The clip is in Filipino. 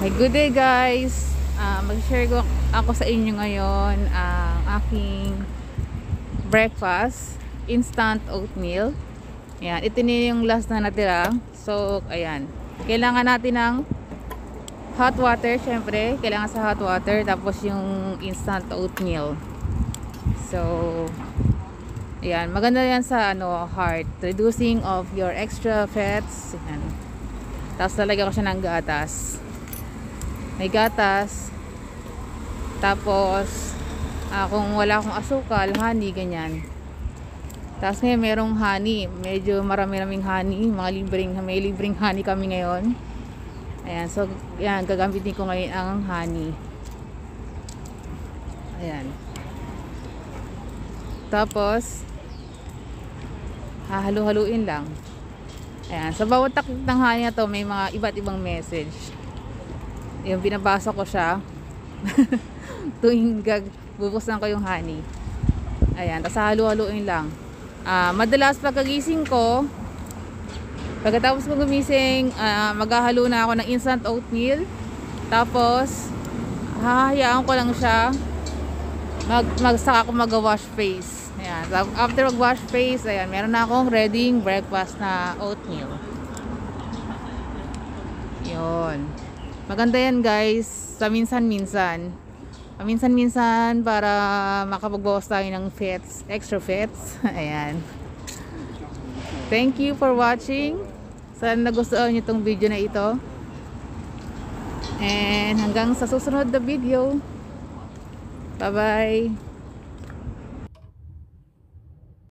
Okay, good day guys. Ah, mag-share ko ako sa inyo ngayon ang aking breakfast, instant oatmeal. Ayan, ito na yung last na natira. So, ayan. Kailangan natin ng hot water, syempre. Kailangan sa hot water. Tapos yung instant oatmeal. So, ayan. Maganda yan sa ano, heart. Reducing of your extra fats. Ayan. Tapos lalagyan ko siya ng gatas. May gatas. Tapos, ah, kung wala akong asukal, honey, ganyan. Tapos ngayon, merong honey. Medyo marami-raming honey. Mga libreng, may libreng honey kami ngayon. Ayan, so, yan, gagamitin ko ngayon ang honey. Ayan. Tapos, hahalu-haluin lang. Ayan, sa bawat takip ng honey na to, may mga iba't ibang message. Yung binabasa ko siya. tuwing gag bubuksan ko yung honey. Ayan, tapos halu-haluin lang. Ah, madalas pagkagising ko, pagkatapos ko gumising, ah, maghahalo na ako ng instant oatmeal. Tapos, hahayaan ko lang siya. Mag, magsaka ako mag-wash face. Ayan. After mag-wash face, ayan, meron na akong ready breakfast na oatmeal. Yun. Maganda yan guys. Sa minsan-minsan. Minsan-minsan para makapagbawas tayo ng fats, extra fats. Ayan. Thank you for watching. Sana nagustuhan nyo itong video na ito. And hanggang sa susunod na video. Bye-bye.